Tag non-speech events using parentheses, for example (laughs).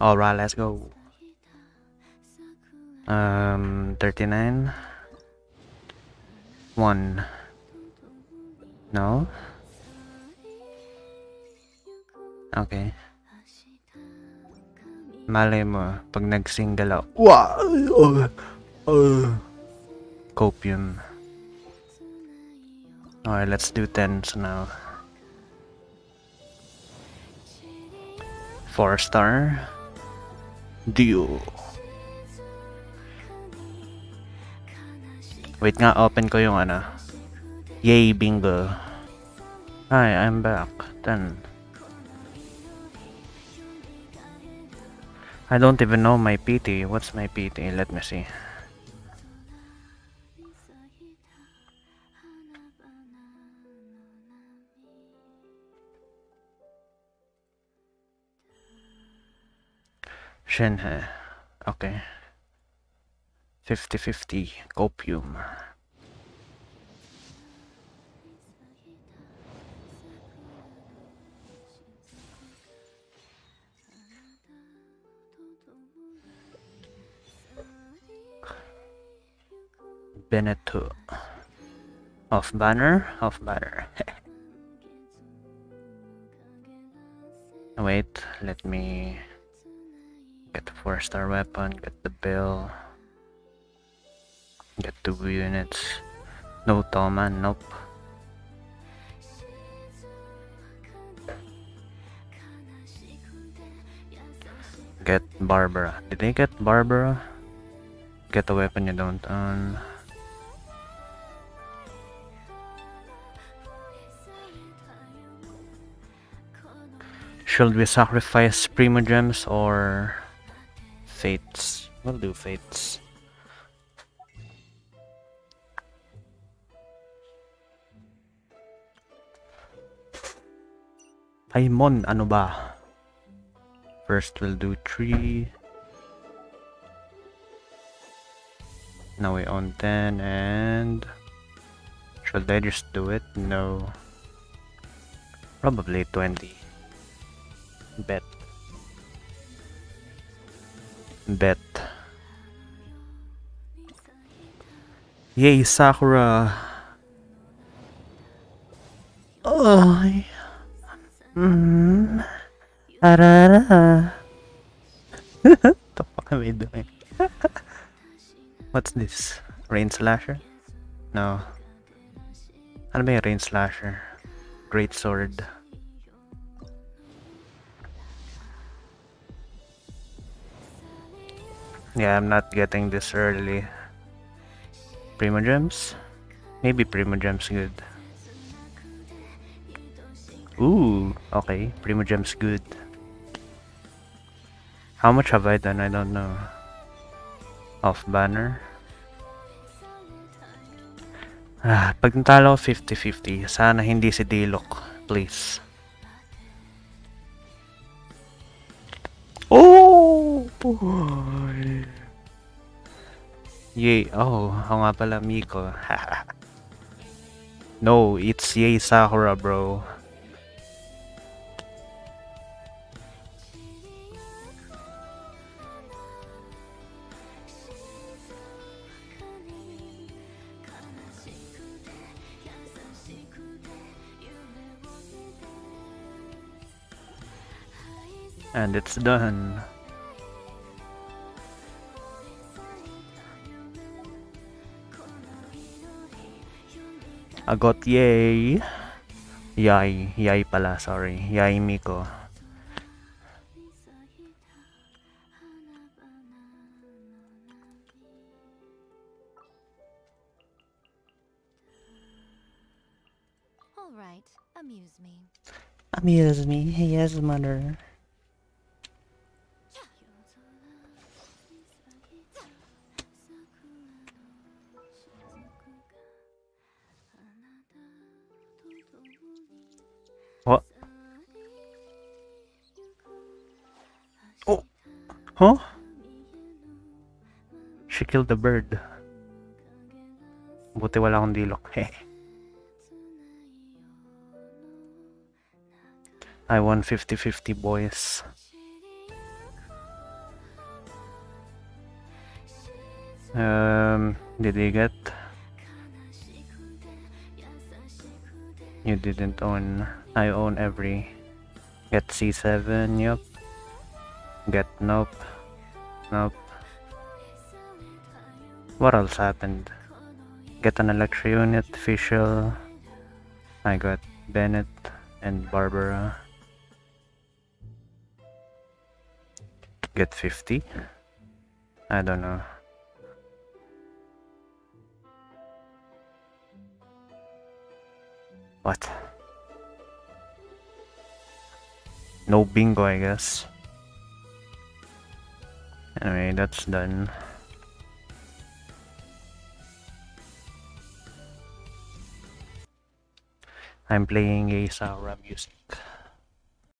Alright, let's go. Um, 39. 1. No? Okay. Malay mo, pag nag-single ako, wow! Uh, uh, copium. Alright, let's do tens now. Four star. Dio. Wait nga, open ko yung ano. Yay, bingo. Hi, I'm back. Then. I don't even know my PT. What's my PT? Let me see. Shenhe. Eh, okay. 50-50. Copium. Bennett. Off banner? Off banner. (laughs) Wait, let me get the 4 star weapon, get the bill, get two units. No Toman, nope. Get Barbara. Did they get Barbara? Get the weapon you don't own. Should we sacrifice Primogems or Fates? We'll do Fates. Ay, Mon, ano ba? First, we'll do 3. Now we own 10 and... Should I just do it? No. Probably 20. Bet. Bet. Yay, Sakura! Oh, mm. Arara. (laughs) the fuck am I doing? (laughs) What's this? Rain Slasher? No. Ano ba yung Rain Slasher? Great Sword. Yeah, I'm not getting this early. Primogems? Maybe Primogems good. Ooh, okay. Primogems good. How much have I done? I don't know. Off banner. Ah, pag natalo 50-50, sana hindi si Dilok, please. Oh! Yay. Oh, ako nga pala, Miko. (laughs) no, it's Yae Sakura, bro. And it's done. I got yay. Yay. Yay pala, sorry. Yae Miko. All right, amuse me. Amuse me. Yes, mother. Huh? She killed the bird. Buti wala akong Diluc. (laughs) I won 50-50 boys. Um, did you get? You didn't own. I own every. Get C7, yep. Get nope. Nope. What else happened? Get an electro unit, official. I got Bennett and Barbara. Get 50? I don't know. What? No bingo, I guess. Anyway, that's done. I'm playing a Saura music.